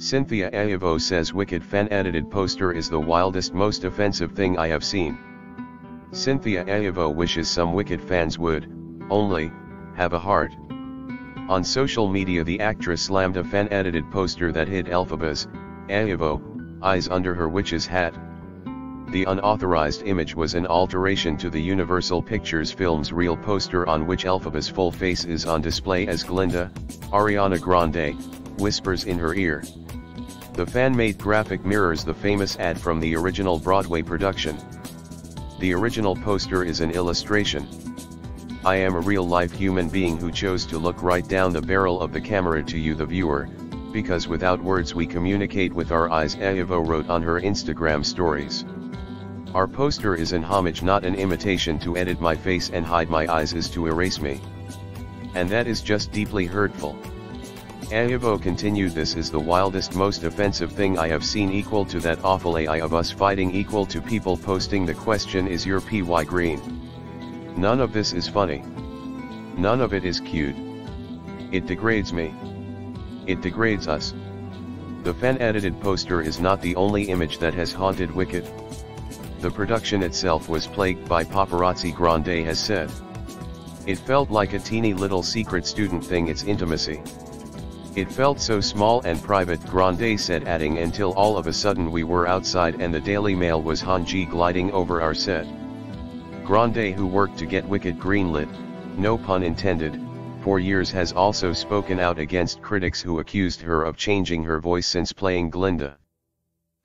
Cynthia Erivo says Wicked fan edited poster is the wildest most offensive thing I have seen. Cynthia Erivo wishes some Wicked fans would, only, have a heart. On social media the actress slammed a fan edited poster that hid Elphaba's, Erivo, eyes under her witch's hat. The unauthorized image was an alteration to the Universal Pictures film's real poster on which Elphaba's full face is on display as Glinda, Ariana Grande, whispers in her ear. The fan-made graphic mirrors the famous ad from the original Broadway production. The original poster is an illustration. I am a real-life human being who chose to look right down the barrel of the camera to you the viewer, because without words we communicate with our eyes Erivo wrote on her Instagram stories. Our poster is an homage not an imitation to edit my face and hide my eyes is to erase me. And that is just deeply hurtful. Erivo continued this is the wildest most offensive thing I have seen equal to that awful AI of us fighting equal to people posting the question is your PY green. None of this is funny. None of it is cute. It degrades me. It degrades us. The fan-edited poster is not the only image that has haunted Wicked. The production itself was plagued by paparazzi Grande has said. It felt like a teeny little secret student thing its intimacy. It felt so small and private Grande said adding until all of a sudden we were outside and the Daily Mail was hang gliding over our set. Grande who worked to get Wicked greenlit, no pun intended, for years has also spoken out against critics who accused her of changing her voice since playing Glinda.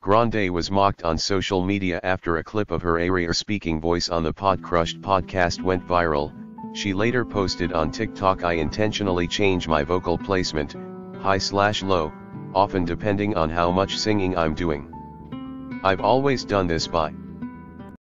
Grande was mocked on social media after a clip of her Arier speaking voice on the Podcrushed podcast went viral. She later posted on TikTok I intentionally change my vocal placement, high slash low, often depending on how much singing I'm doing. I've always done this by